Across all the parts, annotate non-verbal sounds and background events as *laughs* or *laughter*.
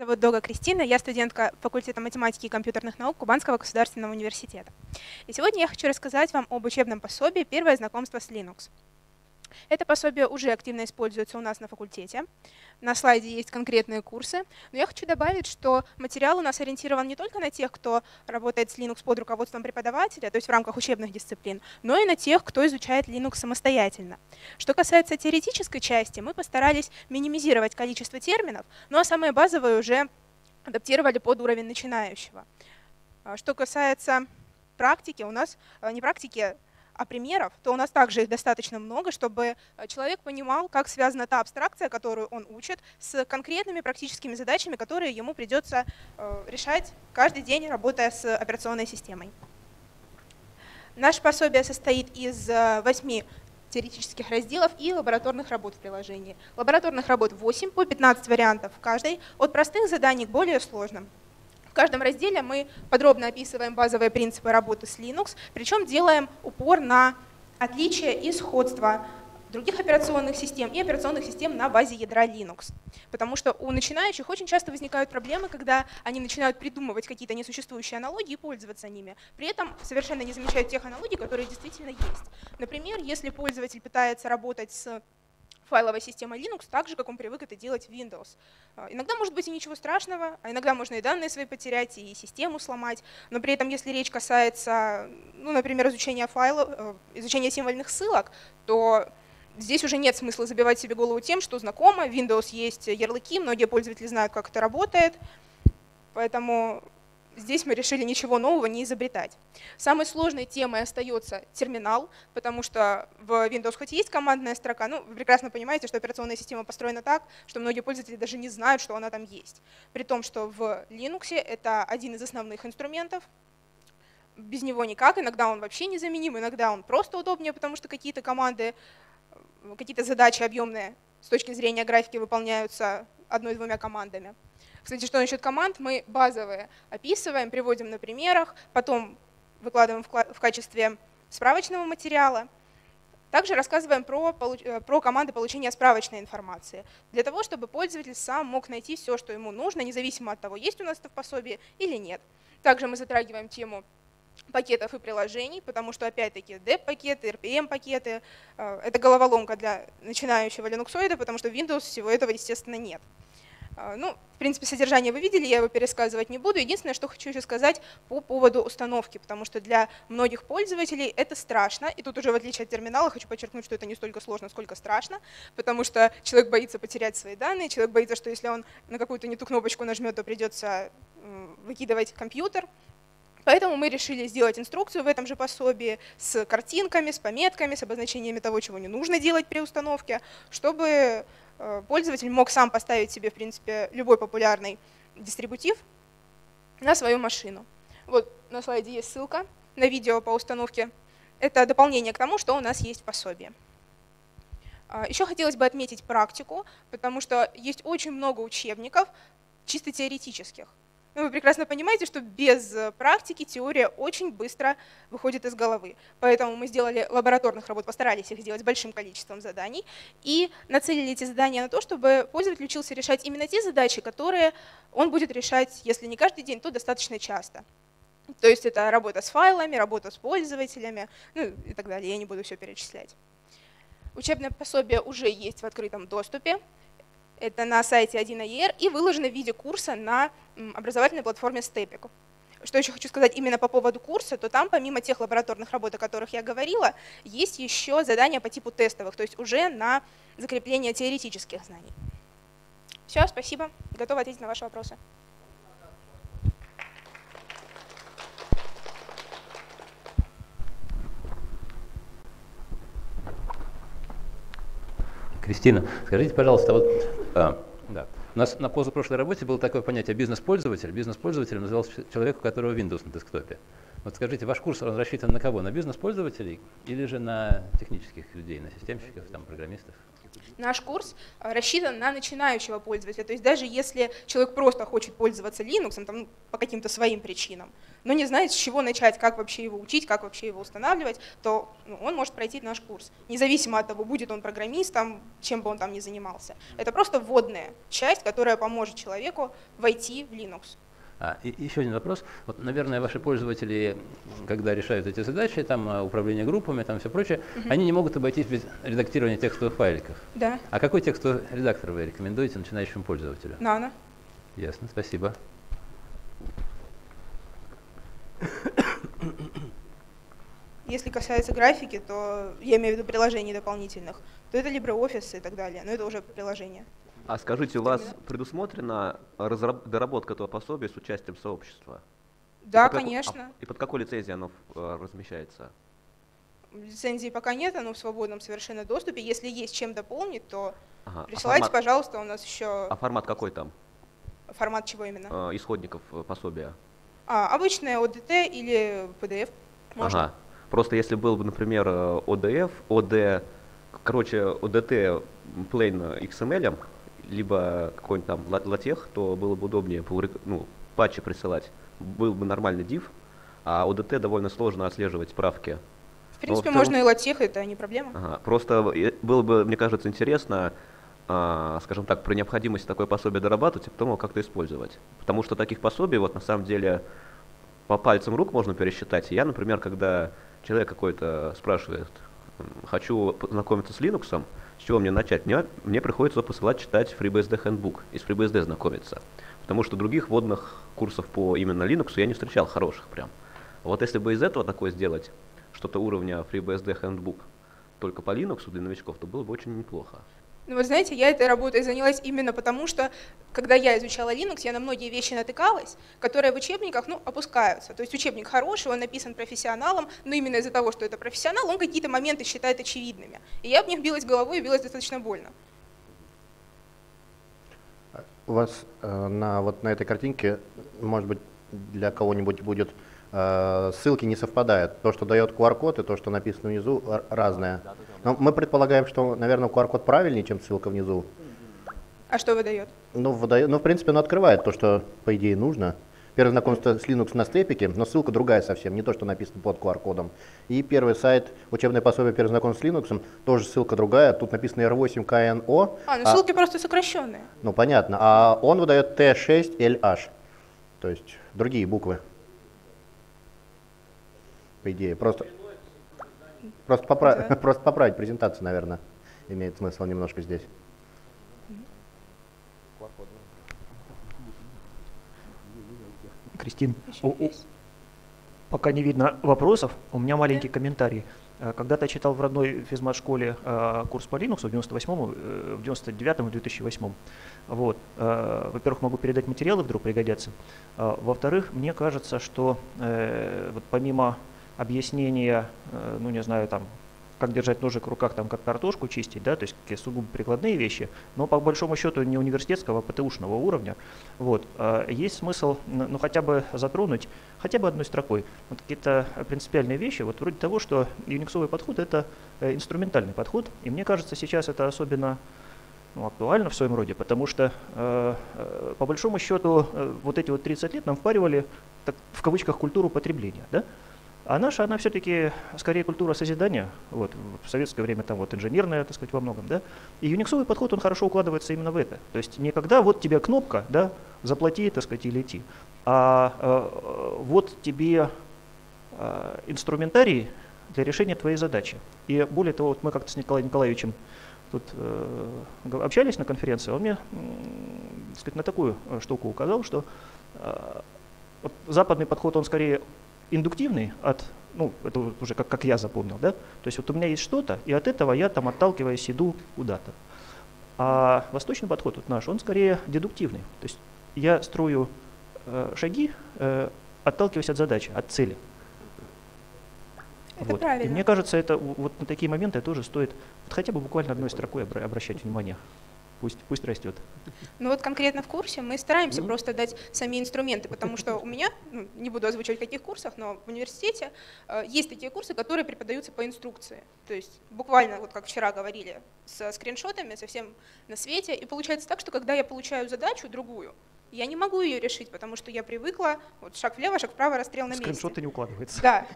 Зовут Дога Кристина, я студентка факультета математики и компьютерных наук Кубанского государственного университета. И сегодня я хочу рассказать вам об учебном пособии «Первое знакомство с Linux». Это пособие уже активно используется у нас на факультете. На слайде есть конкретные курсы. Но я хочу добавить, что материал у нас ориентирован не только на тех, кто работает с Linux под руководством преподавателя, то есть в рамках учебных дисциплин, но и на тех, кто изучает Linux самостоятельно. Что касается теоретической части, мы постарались минимизировать количество терминов, ну а самые базовые уже адаптировали под уровень начинающего. А что касается практики, у нас а, не практики, а примеров, то у нас также их достаточно много, чтобы э, человек понимал, как связана та абстракция, которую он учит, с конкретными практическими задачами, которые ему придется э, решать каждый день, работая с операционной системой. Наше пособие состоит из э, восьми теоретических разделов и лабораторных работ в приложении. Лабораторных работ 8 по 15 вариантов каждой, от простых заданий к более сложным. В каждом разделе мы подробно описываем базовые принципы работы с Linux, причем делаем упор на отличия и сходства других операционных систем и операционных систем на базе ядра Linux. Потому что у начинающих очень часто возникают проблемы, когда они начинают придумывать какие-то несуществующие аналогии и пользоваться ними. При этом совершенно не замечают тех аналогий, которые действительно есть. Например, если пользователь пытается работать с файловой системой Linux так же, как он привык это делать в Windows. А, иногда может быть и ничего страшного, а иногда можно и данные свои потерять, и систему сломать, но при этом, если речь касается, ну, например, изучения файлов, э, изучения символьных ссылок, то здесь уже нет смысла забивать себе голову тем, что знакомо, в Windows есть ярлыки, многие пользователи знают, как это работает, поэтому здесь мы решили ничего нового не изобретать. Самой сложной темой остается терминал, потому что в Windows хоть есть командная строка, ну, вы прекрасно понимаете, что операционная система построена так, что многие пользователи даже не знают, что она там есть. При том, что в Linux это один из основных инструментов, без него никак, иногда он вообще незаменим, иногда он просто удобнее, потому что какие-то команды, какие-то задачи объемные с точки зрения графики выполняются одной-двумя командами. Кстати, что насчет команд, мы базовые описываем, приводим на примерах, потом выкладываем в качестве справочного материала. Также рассказываем про, э, про команды получения справочной информации, для того, чтобы пользователь сам мог найти все, что ему нужно, независимо от того, есть у нас это в пособии или нет. Также мы затрагиваем тему пакетов и приложений, потому что, опять-таки, DEP-пакеты, RPM-пакеты э, — это головоломка для начинающего линуксоида, потому что в Windows всего этого, естественно, нет. А, ну, в принципе, содержание вы видели, я его пересказывать не буду. Единственное, что хочу еще сказать по поводу установки, потому что для многих пользователей это страшно. И тут уже в отличие от терминала хочу подчеркнуть, что это не столько сложно, сколько страшно, потому что человек боится потерять свои данные, человек боится, что если он на какую-то не ту кнопочку нажмет, то придется выкидывать компьютер. Поэтому мы решили сделать инструкцию в этом же пособии с картинками, с пометками, с обозначениями того, чего не нужно делать при установке, чтобы Э, пользователь мог сам поставить себе, в принципе, любой популярный дистрибутив на свою машину. Вот на слайде есть ссылка на видео по установке. Это дополнение к тому, что у нас есть в пособии. А, Еще хотелось бы отметить практику, потому что есть очень много учебников, чисто теоретических. Ну, вы прекрасно понимаете, что без э, практики теория очень быстро выходит из головы. Поэтому мы сделали лабораторных работ, постарались их сделать большим количеством заданий и нацелили эти задания на то, чтобы пользователь учился решать именно те задачи, которые он будет решать, если не каждый день, то достаточно часто. То есть это работа с файлами, работа с пользователями, ну и так далее. Я не буду все перечислять. Учебное пособие уже есть в открытом доступе это на сайте 1АЕР, и выложено в виде курса на образовательной платформе Stepik. Что еще хочу сказать именно по поводу курса, то там помимо тех лабораторных работ, о которых я говорила, есть еще задания по типу тестовых, то есть уже на закрепление теоретических знаний. Все, спасибо. Готова ответить на ваши вопросы. Кристина, скажите, пожалуйста, вот а, да. у нас на позапрошлой работе было такое понятие бизнес-пользователь. Бизнес-пользователем назывался человек, у которого Windows на десктопе. Вот скажите, ваш курс он рассчитан на кого? На бизнес-пользователей или же на технических людей, на системщиков, там, программистов? Наш курс э, рассчитан на начинающего пользователя. То есть даже если человек просто хочет пользоваться Linux там, ну, по каким-то своим причинам, но не знает, с чего начать, как вообще его учить, как вообще его устанавливать, то ну, он может пройти наш курс. Независимо от того, будет он программистом, чем бы он там ни занимался. Это просто вводная часть, которая поможет человеку войти в Linux. А, и еще один вопрос. Вот, наверное, ваши пользователи, когда решают эти задачи, там, а, управление группами, там все прочее, угу. они не могут обойтись без редактирования текстовых файликов. Да. А какой текстовый редактор вы рекомендуете начинающему пользователю? Nano. Ясно, спасибо. Если касается графики, то я имею в виду приложений дополнительных, то это LibreOffice и так далее, но это уже приложение. А скажите, у вас предусмотрена доработка этого пособия с участием сообщества? Да, и конечно. А, и под какой лицензией оно э, размещается? Лицензии пока нет, оно в свободном совершенно доступе. Если есть чем дополнить, то ага. А присылайте, а формат... пожалуйста, у нас еще... А формат какой там? Формат чего именно? Э, исходников э, пособия. А, обычное ODT или PDF. Можно. Ага. Просто если был бы, например, ODF, OD, короче, ODT plain XML, либо какой-нибудь там латех, то было бы удобнее ну, патчи присылать. Был бы нормальный div, а ODT довольно сложно отслеживать справки. В принципе, целом, можно и латех, это не проблема. Ага, просто было бы, мне кажется, интересно, а, скажем так, при необходимости такое пособие дорабатывать, а потом его как-то использовать. Потому что таких пособий, вот на самом деле, по пальцам рук можно пересчитать. Я, например, когда человек какой-то спрашивает, хочу познакомиться с Linux, с чего мне начать? Мне, мне приходится посылать читать FreeBSD Handbook, из FreeBSD знакомиться. Потому что других вводных курсов по именно Linux я не встречал хороших прям. Вот если бы из этого такое сделать, что-то уровня FreeBSD Handbook, только по Linux для новичков, то было бы очень неплохо. Ну вот знаете, я этой работой занялась именно потому, что когда я изучала Linux, я на многие вещи натыкалась, которые в учебниках ну, опускаются. То есть учебник хороший, он написан профессионалом, но именно из-за того, что это профессионал, он какие-то моменты считает очевидными. И я в них билась головой и билась достаточно больно. У вас э, на, вот на этой картинке, может быть, для кого-нибудь будет ссылки не совпадают. То, что дает QR-код и то, что написано внизу, разное. Но мы предполагаем, что, наверное, QR-код правильнее, чем ссылка внизу. А что выдает? Ну, выдает, ну, в принципе, он открывает то, что, по идее, нужно. Первое знакомство с Linux на степике, но ссылка другая совсем, не то, что написано под QR-кодом. И первый сайт, учебное пособие первое знакомство с Linux, тоже ссылка другая, тут написано R8KNO. А, ну а, ссылки просто сокращенные. Ну, понятно. А он выдает T6LH, то есть другие буквы по идее. Просто, просто, поправ... да. *laughs* просто поправить презентацию, наверное, имеет смысл немножко здесь. Кристин, пока не видно вопросов, у меня маленький комментарий. Э, когда-то читал в родной физмат-школе э, курс по Linux в 98-м, э, в 99-м и 2008-м. Вот. Во-первых, могу передать материалы, вдруг пригодятся. Во-вторых, мне кажется, что вот помимо объяснения, э, ну не знаю, там, как держать ножик в руках, там, как картошку чистить, да, то есть какие сугубо прикладные вещи, но по большому счету не университетского, а ПТУшного уровня. Вот. А есть смысл, ну, хотя бы затронуть, хотя бы одной строкой, вот какие-то принципиальные вещи, вот вроде того, что юниксовый подход – это э, инструментальный подход, и мне кажется, сейчас это особенно ну, актуально в своем роде, потому что э, э, по большому счету э, вот эти вот 30 лет нам впаривали, так, в кавычках, культуру потребления, да, а наша, она все-таки скорее культура созидания. Вот, в советское время там вот инженерная, так сказать, во многом, да. И юниксовый подход, он хорошо укладывается именно в это. То есть не когда вот тебе кнопка, да, заплати, так сказать, и лети, а э, вот тебе э, инструментарий для решения твоей задачи. И более того, вот мы как-то с Николаем Николаевичем тут э, общались на конференции, он мне, э, сказать, на такую э, штуку указал, что э, вот западный подход, он скорее индуктивный от, ну, это уже как, как я запомнил, да, то есть вот у меня есть что-то, и от этого я там отталкиваясь иду куда-то. А восточный подход вот наш, он скорее дедуктивный, то есть я строю э, шаги, э, отталкиваясь от задачи, от цели. Это вот. правильно. И мне кажется, это вот на такие моменты тоже стоит вот хотя бы буквально одной строкой обращать внимание. Пусть, пусть растет. Ну вот конкретно в курсе мы стараемся Мгм. просто дать сами инструменты, потому что у меня, ну, не буду озвучивать в каких курсах, но в университете э, есть такие курсы, которые преподаются по инструкции. То есть буквально, вот как вчера говорили, со скриншотами, совсем на свете. И получается так, что когда я получаю задачу другую, я не могу ее решить, потому что я привыкла, вот шаг влево, шаг вправо, расстрел на месте. Скриншоты не укладывается. Да.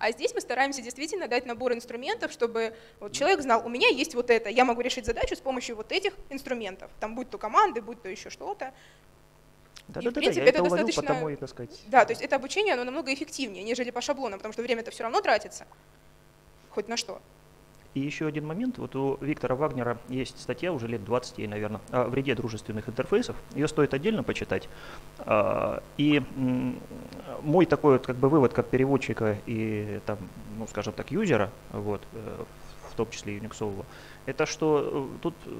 А здесь мы стараемся действительно дать набор инструментов, чтобы вот человек знал, у меня есть вот это, я могу решить задачу с помощью вот этих инструментов. Там будь то команды, будь то еще что-то. Да-да-да, принципе, я это это уловил, достаточно- потому и, так сказать, Да, то есть это обучение, оно намного эффективнее, нежели по шаблонам, потому что время-то все равно тратится. Хоть на что. И еще один момент. Вот у Виктора Вагнера есть статья, уже лет 20 ей, наверное, о вреде дружественных интерфейсов. Ее стоит отдельно почитать. А, И мой такой вот как бы вывод как переводчика и там, ну скажем так, юзера, вот, э, в том числе юниксового, это что э, тут э,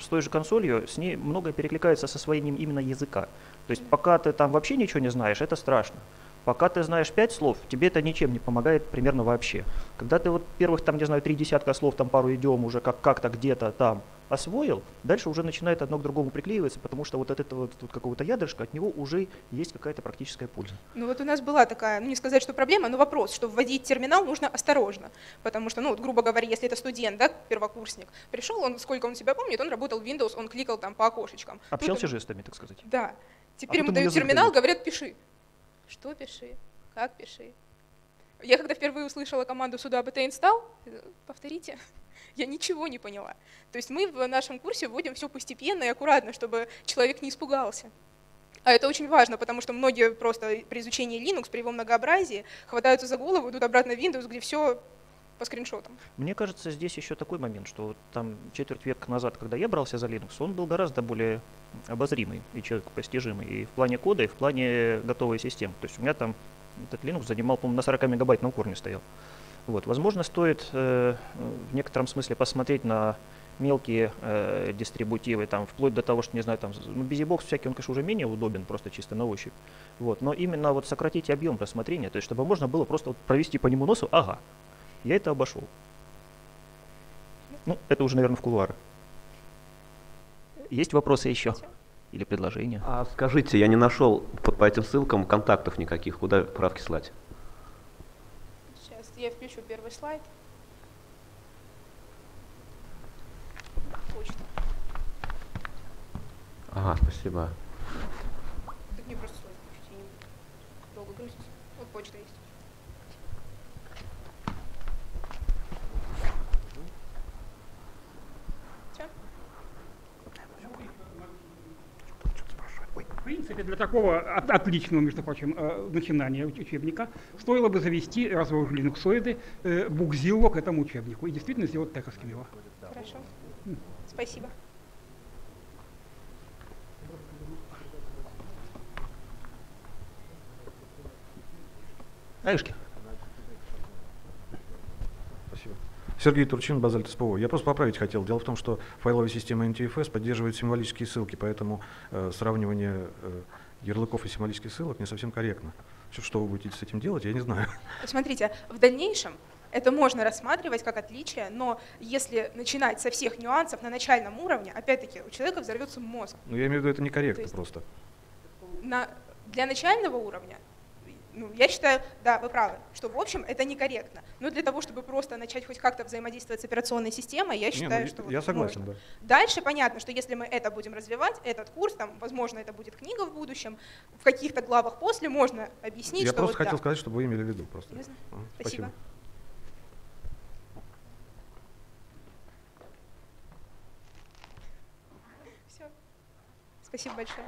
с той же консолью с ней многое перекликается со освоением именно языка. То есть пока ты там вообще ничего не знаешь, это страшно. Пока ты знаешь пять слов, тебе это ничем не помогает примерно вообще. Когда ты вот первых там, не знаю, три десятка слов, там пару идем уже как- как-то где-то там освоил, дальше уже начинает одно к другому приклеиваться, потому что вот от этого вот, вот какого-то ядрышка, от него уже есть какая-то практическая польза. Ну вот у нас была такая, ну не сказать, что проблема, но вопрос, что вводить терминал нужно осторожно. Потому что, ну вот, грубо говоря, если это студент, да, первокурсник, пришел, он, сколько он себя помнит, он работал в Windows, он кликал там по окошечкам. Общался ему- жестами, так сказать. Да. Теперь тут ему дают терминал, дают. говорят, пиши. Что пиши? Как пиши? Я когда впервые услышала команду сюда bt install, повторите, *laughs* я ничего не поняла. То есть мы в нашем курсе вводим все постепенно и аккуратно, чтобы человек не испугался. А это очень важно, потому что многие просто при изучении Linux, при его многообразии, хватаются за голову, идут обратно в Windows, где все по скриншотам. Мне кажется, здесь еще такой момент, что там четверть века назад, когда я брался за Linux, он был гораздо более обозримый и человекопостижимый и в плане кода, и в плане готовой системы. То есть у меня там этот Linux занимал, по-моему, на 40 мегабайтном корне стоял. Вот. Возможно, стоит э, в некотором смысле посмотреть на мелкие э, дистрибутивы, там, вплоть до того, что, не знаю, там, ну, BusyBox всякий, он, конечно, уже менее удобен, просто чисто на ощупь. Вот. Но именно вот сократить объем рассмотрения, то есть чтобы можно было просто вот провести по нему носу, ага, я это обошел. Ну, это уже, наверное, в кулуарах. Есть вопросы еще? Или предложения? А скажите, я не нашел по, по этим ссылкам контактов никаких, куда правки слать? Сейчас я включу первый слайд. Почта. Ага, спасибо. Так мне просто слайд я не долго грузится. Вот почта есть. Всё? В принципе, для такого от- отличного, между прочим, э, начинания уч- учебника стоило бы завести, раз вы уже линуксоиды, э, букзиллу к этому учебнику и действительно сделать тековским его. Хорошо. Спасибо. Аишки. Спасибо. Сергей Турчин, Базальт СПО. Я просто поправить хотел. Дело в том, что файловая система NTFS поддерживает символические ссылки, поэтому э, сравнивание э, ярлыков и символических ссылок не совсем корректно. Что, что вы будете с этим делать, я не знаю. *laughs* Смотрите, в дальнейшем это можно рассматривать как отличие, но если начинать со всех нюансов на начальном уровне, опять-таки у человека взорвется мозг. Но я имею в виду, это некорректно просто. На, для начального уровня, ну, я считаю, да, вы правы, что в общем это некорректно. Но для того, чтобы просто начать хоть как-то взаимодействовать с операционной системой, я Не, ну, считаю, я- что вот согласен, можно. да. Дальше понятно, что если мы это будем развивать, этот курс, там, возможно, это будет книга в будущем, в каких-то главах после можно объяснить, Я что просто вот хотел да. сказать, чтобы вы имели в виду просто. Ясно. А, Спасибо. Все. Спасибо большое.